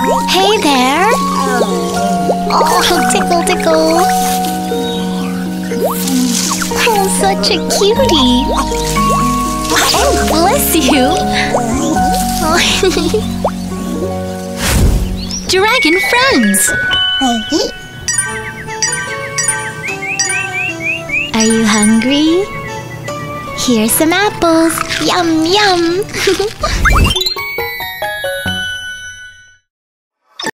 Hey there! Oh, tickle, tickle! Oh, such a cutie! Oh, bless you! Dragon friends! Are you hungry? Here's some apples. Yum, yum.